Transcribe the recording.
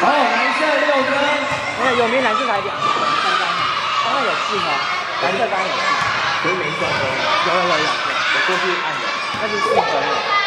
好，蓝色。有没有蓝色来两？刚刚好，刚刚有四分，色刚刚有四分，梅梅。有有有有，我过去，按呀，那就是四分。